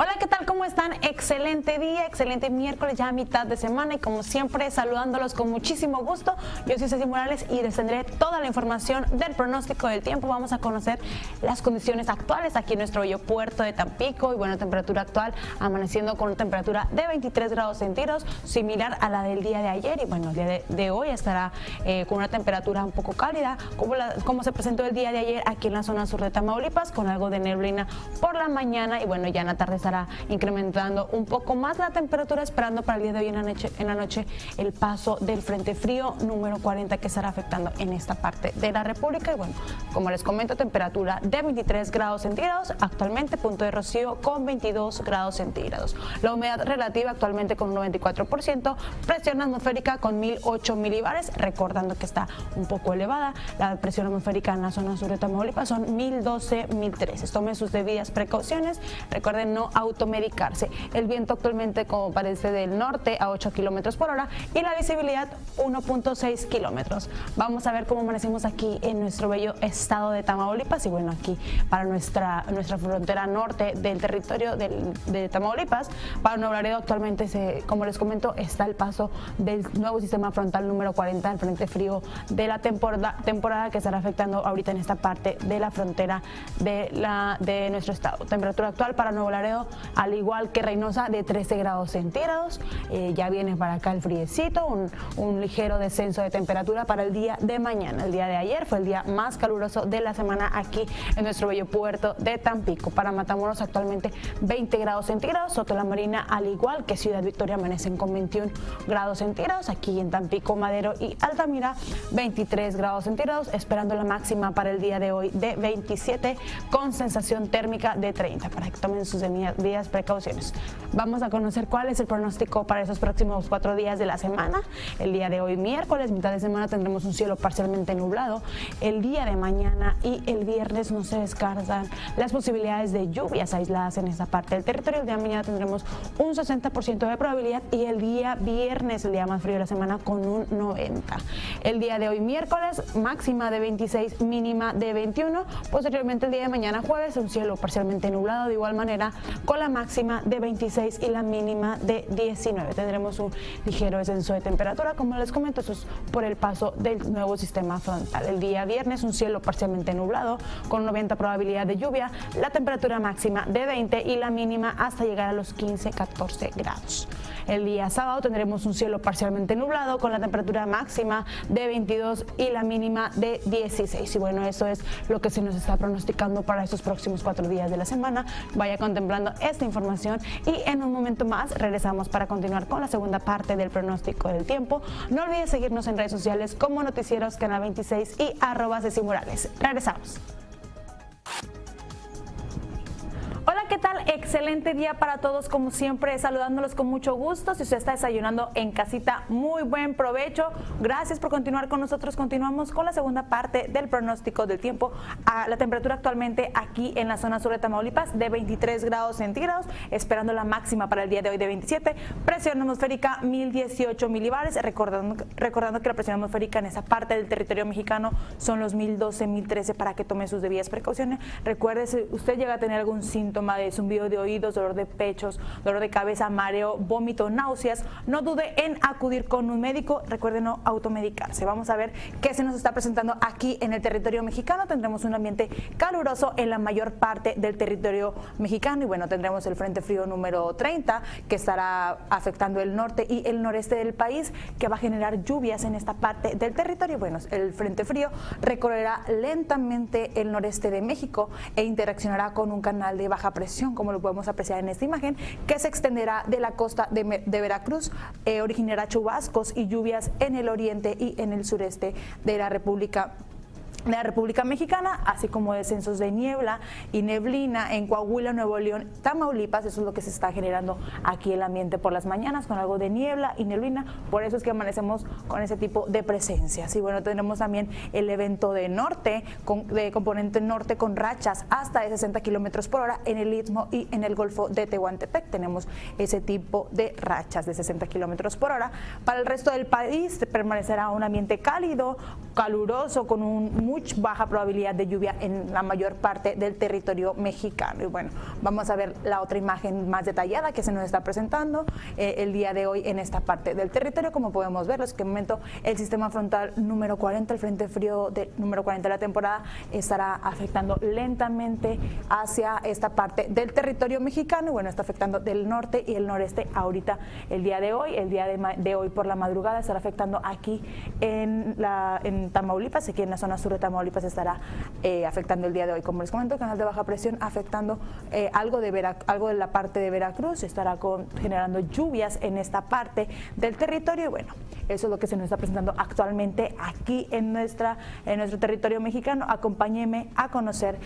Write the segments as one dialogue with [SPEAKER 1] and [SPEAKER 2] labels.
[SPEAKER 1] Hola, ¿qué tal? ¿Cómo están? Excelente día, excelente miércoles, ya a mitad de semana y como siempre saludándolos con muchísimo gusto. Yo soy Ceci Morales y les tendré toda la información del pronóstico del tiempo. Vamos a conocer las condiciones actuales aquí en nuestro bello puerto de Tampico y bueno, temperatura actual amaneciendo con una temperatura de 23 grados centígrados, similar a la del día de ayer y bueno, el día de, hoy estará eh, con una temperatura un poco cálida, como, como se presentó el día de ayer aquí en la zona sur de Tamaulipas, con algo de neblina por la mañana y bueno, ya en la tarde estará incrementando un poco más la temperatura, esperando para el día de hoy en la noche, el paso del Frente Frío número 40 que estará afectando en esta parte de la República. Y bueno, como les comento, temperatura de 23 grados centígrados, actualmente punto de rocío con 22 grados centígrados. La humedad relativa actualmente con un 94%, presión atmosférica con 1008 milibares, recordando que está un poco elevada. La presión atmosférica en la zona sur de Tamaulipas son 1012, 1013. Tomen sus debidas precauciones. Recuerden no automedicarse. El viento actualmente como parece del norte a 8 kilómetros por hora y la visibilidad 1.6 kilómetros. Vamos a ver cómo amanecemos aquí en nuestro bello estado de Tamaulipas y bueno, aquí para nuestra, nuestra frontera norte del territorio de Tamaulipas. Para Nuevo Laredo actualmente, se, como les comento, está el paso del nuevo sistema frontal número 40, el frente frío de la temporada, temporada que estará afectando ahorita en esta parte de la frontera de, la, de nuestro estado. Temperatura actual para Nuevo Laredo al igual que Reynosa de 13 grados centígrados. Eh, ya viene para acá el friecito, un, ligero descenso de temperatura para el día de mañana. El día de ayer fue el día más caluroso de la semana aquí en nuestro bello puerto de Tampico. Para Matamoros actualmente 20 grados centígrados, Soto la Marina al igual que Ciudad Victoria amanecen con 21 grados centígrados. Aquí en Tampico, Madero y Altamira 23 grados centígrados, esperando la máxima para el día de hoy de 27 con sensación térmica de 30 para que tomen sus días precauciones. Vamos a conocer cuál es el pronóstico para esos próximos cuatro días de la semana. El día de hoy, miércoles, mitad de semana, tendremos un cielo parcialmente nublado. El día de mañana y el viernes no se descartan las posibilidades de lluvias aisladas en esa parte del territorio. El día de mañana tendremos un 60% de probabilidad y el día viernes, el día más frío de la semana, con un 90%. El día de hoy, miércoles, máxima de 26, mínima de 21. Posteriormente, el día de mañana, jueves, un cielo parcialmente nublado. De igual manera, con la máxima de 26 y la mínima de 19. Tendremos un ligero descenso de temperatura, como les comento, eso es por el paso del nuevo sistema frontal. El día viernes un cielo parcialmente nublado con 90 probabilidad de lluvia, la temperatura máxima de 20 y la mínima hasta llegar a los 15-14 grados. El día sábado tendremos un cielo parcialmente nublado con la temperatura máxima de 22 y la mínima de 16. Y bueno, eso es lo que se nos está pronosticando para estos próximos cuatro días de la semana. Vaya contemplando esta información y en un momento más regresamos para continuar con la segunda parte del pronóstico del tiempo. No olvides seguirnos en redes sociales como Noticieros Canal 26 y arroba Morales. Regresamos. ¿Qué tal? Excelente día para todos, como siempre, saludándolos con mucho gusto. Si usted está desayunando en casita, muy buen provecho. Gracias por continuar con nosotros. Continuamos con la segunda parte del pronóstico del tiempo. La temperatura actualmente aquí en la zona sur de Tamaulipas de 23 grados centígrados, esperando la máxima para el día de hoy de 27. Presión atmosférica 1018 milibares, recordando, recordando que la presión atmosférica en esa parte del territorio mexicano son los 1012, 1013 para que tome sus debidas precauciones. Recuerde, si usted llega a tener algún síntoma, de zumbido de oídos, dolor de pechos, dolor de cabeza, mareo, vómito, náuseas, no dude en acudir con un médico. Recuerde no automedicarse. Vamos a ver qué se nos está presentando aquí en el territorio mexicano. Tendremos un ambiente caluroso en la mayor parte del territorio mexicano y bueno, tendremos el Frente Frío número 30 que estará afectando el norte y el noreste del país que va a generar lluvias en esta parte del territorio. Bueno, el Frente Frío recorrerá lentamente el noreste de México e interaccionará con un canal de baja presión, como lo podemos apreciar en esta imagen, que se extenderá de la costa de, Veracruz, eh, originará chubascos y lluvias en el oriente y en el sureste de la República de la República Mexicana, así como descensos de niebla y neblina en Coahuila, Nuevo León, Tamaulipas, eso es lo que se está generando aquí el ambiente por las mañanas con algo de niebla y neblina, por eso es que amanecemos con ese tipo de presencias. Y bueno, tenemos también el evento de norte, de componente norte con rachas hasta de 60 kilómetros por hora en el Istmo y en el Golfo de Tehuantepec. Tenemos ese tipo de rachas de 60 kilómetros por hora. Para el resto del país permanecerá un ambiente cálido
[SPEAKER 2] caluroso con un mucha baja probabilidad de lluvia en la mayor parte del territorio mexicano. Y bueno, vamos a ver la otra imagen más detallada que se nos está presentando eh, el día de hoy en esta parte del territorio. Como podemos ver, en este momento el sistema frontal número 40, el frente frío de, número 40 de la temporada, estará afectando lentamente hacia esta parte del territorio mexicano. Y bueno, está afectando del norte y el noreste ahorita el día de hoy. El día de, hoy por la madrugada estará afectando aquí en, la, en Tamaulipas, aquí en la zona sur de Tamaulipas estará eh, afectando el día de hoy. Como les comento, canal de baja presión afectando eh, algo, de algo de la parte de Veracruz, estará generando lluvias en esta parte del territorio. Y bueno, eso es lo que se nos está presentando actualmente aquí en, nuestra, en nuestro territorio mexicano. Acompáñeme a conocer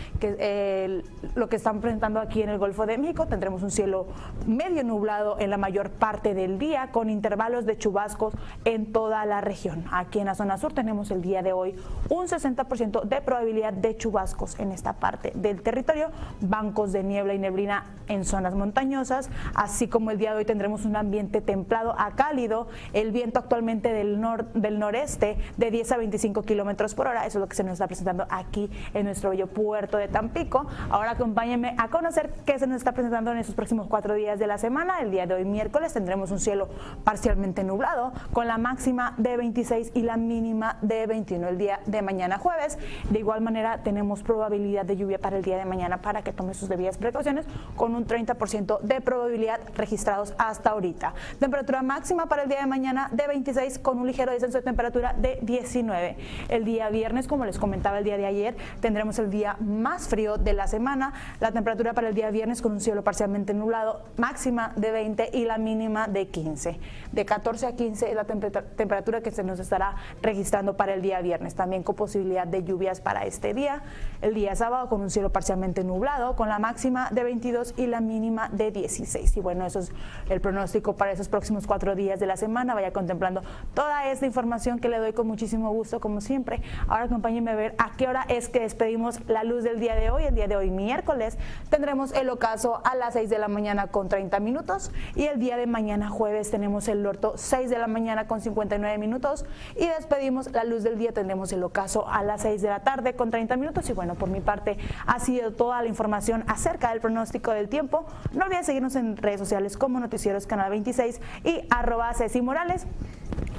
[SPEAKER 2] lo que están presentando aquí en el Golfo de México. Tendremos un cielo medio nublado en la mayor parte del día con intervalos de chubascos en toda la región. Aquí en la zona sur tenemos el día de hoy un 60% de probabilidad de chubascos en esta parte del territorio, bancos de niebla y neblina en zonas montañosas, así como el día de hoy tendremos un ambiente templado a cálido, el viento actualmente del, del noreste de 10 a 25 kilómetros por hora, eso es lo que se nos está presentando aquí en nuestro bello puerto de Tampico. Ahora acompáñenme a conocer qué se nos está presentando en estos próximos cuatro días de la semana. El día de hoy miércoles tendremos un cielo parcialmente nublado con la máxima de 26 y la mínima de 21 el día de mañana jueves. De igual manera tenemos probabilidad de lluvia para el día de mañana para que tome sus debidas precauciones con un 30% de probabilidad registrados hasta ahorita. Temperatura máxima para el día de mañana de 26 con un ligero descenso de temperatura de 19. El día viernes, como les comentaba el día de ayer, tendremos el día más frío de la semana. La temperatura para el día viernes con un cielo parcialmente nublado, máxima de 20 y la mínima de 15. De 14 a 15 es la temperatura que se nos estará registrando para el día viernes, también con posibilidad de lluvias para este día. El día sábado con un cielo parcialmente nublado, con la máxima de 22 y la mínima de 16. Y bueno, eso es el pronóstico para esos próximos cuatro días de la semana. Vaya contemplando toda esta información que le doy con muchísimo gusto, como siempre. Ahora acompáñenme a ver a qué hora es que despedimos la luz del día de hoy. El día de hoy, miércoles, tendremos el ocaso a las 6 de la mañana con 30 minutos y el día de mañana jueves tenemos el orto 6 de la mañana con 59 minutos y despedimos la luz del día, tendremos el ocaso a las 6 de la tarde con 30 minutos y bueno, por mi parte ha sido toda la información acerca del pronóstico del tiempo. No olviden seguirnos en redes sociales como Noticieros Canal 26 y arroba Ceci Morales.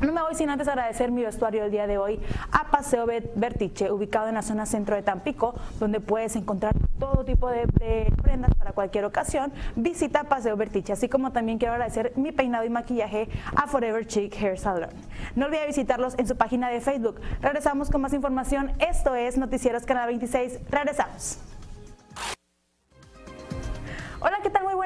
[SPEAKER 2] No me voy sin antes agradecer mi vestuario del día de hoy a Paseo Vertiche, ubicado en la zona centro de Tampico, donde puedes encontrar todo tipo de, prendas para cualquier ocasión. Visita Paseo Vertiche, así como también quiero agradecer mi peinado y maquillaje a Forever Chic Hair Salon. No olvide visitarlos en su página de Facebook. Regresamos con más información. Esto es Noticieros Canal 26. Regresamos.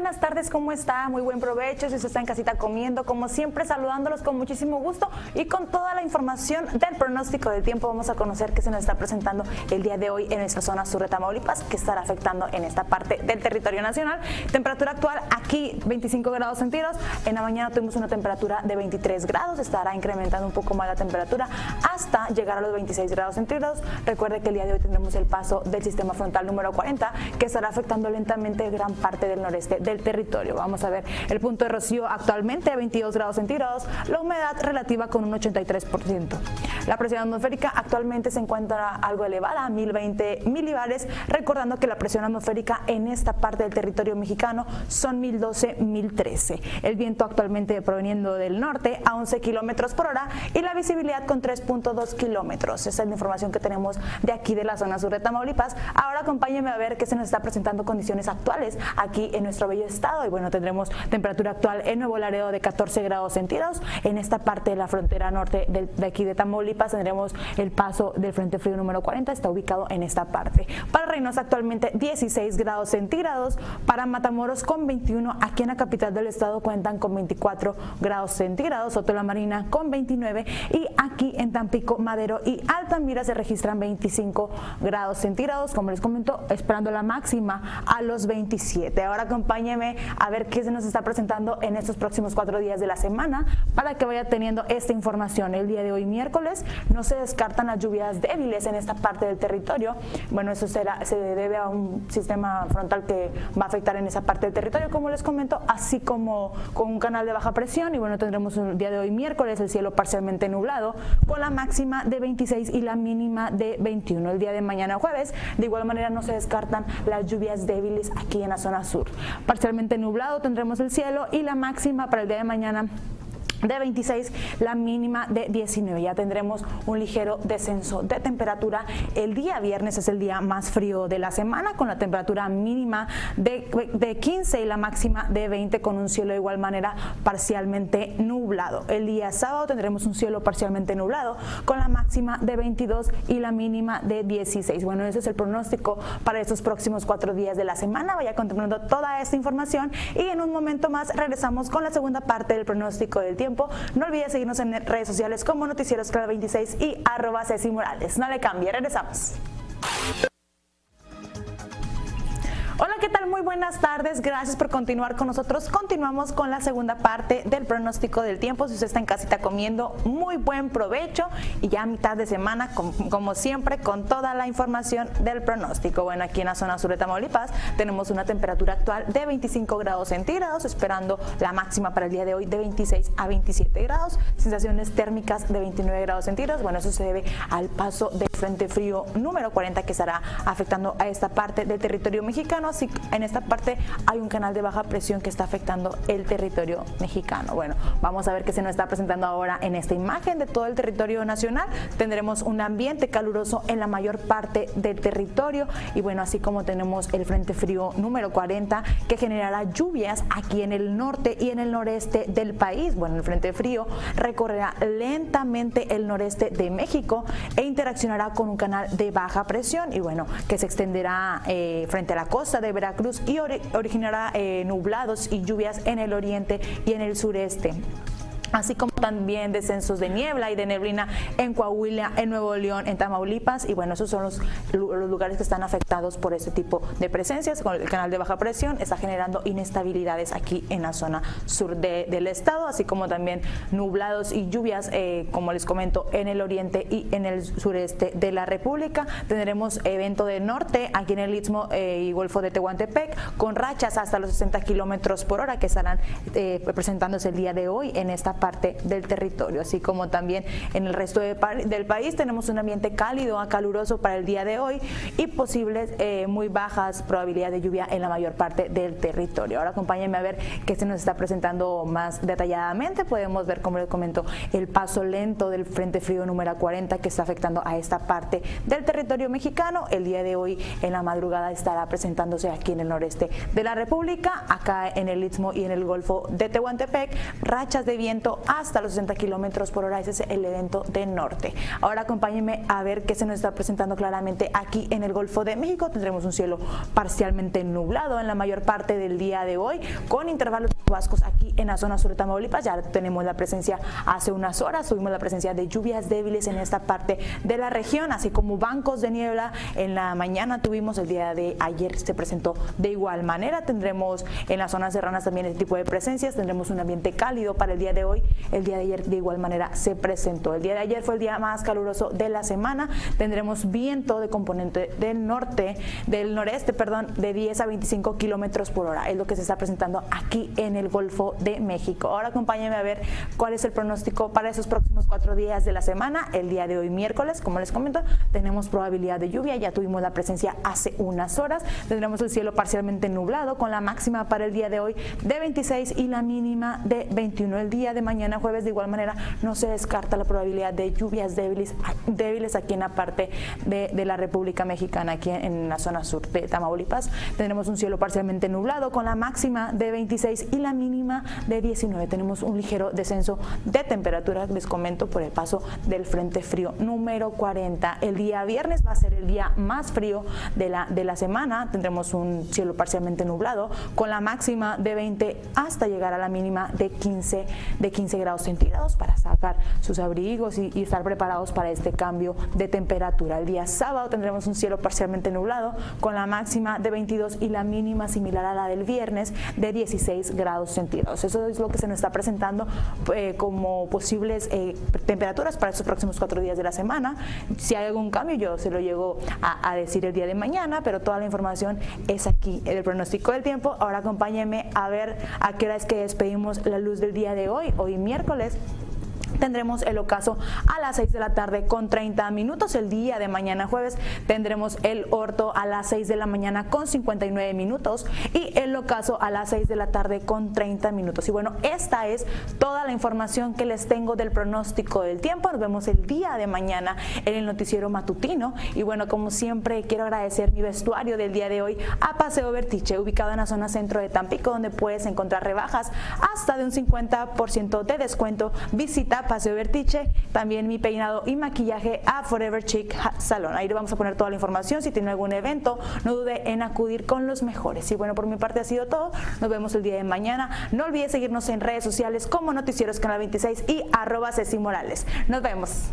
[SPEAKER 2] Buenas tardes, ¿cómo está? Muy buen provecho, si usted está en casita comiendo, como siempre, saludándolos con muchísimo gusto y con toda la información del pronóstico del tiempo vamos a conocer qué se nos está presentando el día de hoy en esta zona sur de Tamaulipas, que estará afectando en esta parte del territorio nacional. Temperatura actual aquí 25 grados centígrados, en la mañana tuvimos una temperatura de 23 grados, estará incrementando un poco más la temperatura hasta llegar a los 26 grados centígrados. Recuerde que el día de hoy tendremos el paso del sistema frontal número 40, que estará afectando lentamente gran parte del noreste del territorio. Vamos a ver el punto de rocío actualmente a 22 grados centígrados, la humedad relativa con un 83%. La presión atmosférica actualmente se encuentra algo elevada, a 1020 milibares, recordando que la presión atmosférica en esta parte del territorio mexicano son 1012, 1013. El viento actualmente proveniendo del norte a 11 kilómetros por hora y la visibilidad con 3.2 kilómetros. Esa es la información que tenemos de aquí de la zona sur de Tamaulipas. Ahora acompáñenme a ver qué se nos está presentando condiciones actuales aquí en nuestro bello estado. Y bueno, tendremos temperatura actual en Nuevo Laredo de 14 grados centígrados. En esta parte de la frontera norte de, aquí de Tamaulipas tendremos el paso del Frente Frío número 40, está ubicado en esta parte. Para Reynosa actualmente 16 grados centígrados. Para Matamoros con 21. Aquí en la capital del estado cuentan con 24 grados centígrados. Soto la Marina con 29. Y aquí en Tampico, Madero y Altamira se registran 25 grados centígrados. Como les comento, esperando la máxima a los 27 ahora acompaña acompáñeme a ver qué se nos está presentando en estos próximos cuatro días de la semana para que vaya teniendo esta información. El día de hoy, miércoles, no se descartan las lluvias débiles en esta parte del territorio. Bueno, eso será, se debe a un sistema frontal que va a afectar en esa parte del territorio, como les comento, así como con un canal de baja presión. Y bueno, tendremos un día de hoy, miércoles, el cielo parcialmente nublado, con la máxima de 26 y la mínima de 21. El día de mañana, jueves, de igual manera no se descartan las lluvias débiles aquí en la zona sur. Parcialmente nublado tendremos el cielo y la máxima para el día de mañana de 26, la mínima de 19. Ya tendremos un ligero descenso de temperatura. El día viernes es el día más frío de la semana, con la temperatura mínima de, de 15 y la máxima de 20, con un cielo de igual manera parcialmente nublado. El día sábado tendremos un cielo parcialmente nublado, con la máxima de 22 y la mínima de 16. Bueno, ese es el pronóstico para estos próximos cuatro días de la semana. Vaya contemplando toda esta información y en un momento más regresamos con la segunda parte del pronóstico del tiempo no olvides seguirnos en redes sociales como Noticieros Claro 26 y arroba Ceci Morales. No le cambie, regresamos. Hola, ¿qué tal? Muy buenas tardes. Gracias por continuar con nosotros. Continuamos con la segunda parte del pronóstico del tiempo. Si usted está en casita comiendo, muy buen provecho y ya a mitad de semana, como, siempre, con toda la información del pronóstico. Bueno, aquí en la zona sur de Tamaulipas tenemos una temperatura actual de 25 grados centígrados, esperando la máxima para el día de hoy de 26 a 27 grados, sensaciones térmicas de 29 grados centígrados. Bueno, eso se debe al paso del frente frío número 40 que estará afectando a esta parte del territorio mexicano así en esta parte hay un canal de baja presión que está afectando el territorio mexicano. Bueno, vamos a ver qué se nos está presentando ahora en esta imagen de todo el territorio nacional. Tendremos un ambiente caluroso en la mayor parte del territorio y bueno, así como tenemos el frente frío número 40 que generará lluvias aquí en el norte y en el noreste del país. Bueno, el frente frío recorrerá lentamente el noreste de México e interaccionará con un canal de baja presión y bueno, que se extenderá eh, frente a la costa de Veracruz y originará eh, nublados y lluvias en el oriente y en el sureste. Así como también descensos de niebla y de neblina en Coahuila, en Nuevo León, en Tamaulipas y bueno, esos son los, lugares que están afectados por este tipo de presencias. Con el canal de baja presión está generando inestabilidades aquí en la zona sur del estado, así como también nublados y lluvias, eh, como les comento, en el oriente y en el sureste de la República. Tendremos evento de norte aquí en el Istmo eh, y Golfo de Tehuantepec con rachas hasta los 60 kilómetros por hora que estarán eh, presentándose el día de hoy en esta parte del territorio, así como también en el resto del país tenemos un ambiente cálido a caluroso para el día de hoy y posibles eh, muy bajas probabilidades de lluvia en la mayor parte del territorio. Ahora acompáñenme a ver qué se nos está presentando más detalladamente. Podemos ver, como les comento, el paso lento del Frente Frío número 40 que está afectando a esta parte del territorio mexicano. El día de hoy en la madrugada estará presentándose aquí en el noreste de la República, acá en el Istmo y en el Golfo de Tehuantepec, rachas de viento hasta los 60 kilómetros por hora. Ese es el evento de norte. Ahora acompáñenme a ver qué se nos está presentando claramente aquí en el Golfo de México. Tendremos un cielo parcialmente nublado en la mayor parte del día de hoy, con intervalos vascos aquí en la zona sur de Tamaulipas. Ya tenemos la presencia hace unas horas, tuvimos la presencia de lluvias débiles en esta parte de la región, así como bancos de niebla. En la mañana tuvimos el día de ayer, se presentó de igual manera. Tendremos en las zonas serranas también este tipo de presencias. Tendremos un ambiente cálido para el día de hoy. El día de ayer de igual manera se presentó. El día de ayer fue el día más caluroso de la semana. Tendremos viento de componente del norte, del noreste, perdón, de 10 a 25 kilómetros por hora. Es lo que se está presentando aquí en el Golfo de México. Ahora acompáñenme a ver cuál es el pronóstico para esos próximos cuatro días de la semana. El día de hoy, miércoles, como les comento, tenemos probabilidad de lluvia. Ya tuvimos la presencia hace unas horas. Tendremos el cielo parcialmente nublado con la máxima para el día de hoy de 26 y la mínima de 21. El día de mañana jueves de igual manera no se descarta la probabilidad de lluvias débiles, débiles aquí en la parte de, la República Mexicana, aquí en, la zona sur de Tamaulipas. Tendremos un cielo parcialmente nublado con la máxima de 26 y la mínima de 19. Tenemos un ligero descenso de temperatura, les comento, por el paso del Frente Frío número 40. El día viernes va a ser el día más frío de la, de la semana. Tendremos un cielo parcialmente nublado con la máxima de 20 hasta llegar a la mínima de 15, de 15 grados centígrados para sacar sus abrigos y, y estar preparados para este cambio de temperatura. El día sábado tendremos un cielo parcialmente nublado con la máxima de 22 y la mínima similar a la del viernes de 16 grados centígrados. Eso es lo que se nos está presentando eh, como posibles eh, temperaturas para estos próximos cuatro días de la semana. Si hay algún cambio, yo se lo llego a, a decir el día de mañana, pero toda la información es aquí el pronóstico del tiempo. Ahora acompáñenme a ver a qué hora es que despedimos la luz del día de hoy, hoy miércoles tendremos el ocaso a las 6 de la tarde con 30 minutos. El día de mañana jueves tendremos el orto a las 6 de la mañana con 59 minutos y el ocaso a las 6 de la tarde con 30 minutos. Y bueno, esta es toda la información que les tengo del pronóstico del tiempo. Nos vemos el día de mañana en el noticiero matutino. Y bueno, como siempre, quiero agradecer mi vestuario del día de hoy a Paseo Vertiche, ubicado en la zona centro de Tampico, donde puedes encontrar rebajas hasta de un 50% de descuento. Visita Paseo Vertiche, también mi peinado y maquillaje a Forever Chic Salon. Ahí le vamos a poner toda la información. Si tiene algún evento, no dude en acudir con los mejores. Y bueno, por mi parte ha sido todo. Nos vemos el día de mañana. No olvide seguirnos en redes sociales como Noticieros Canal 26 y arroba Ceci Morales. Nos vemos.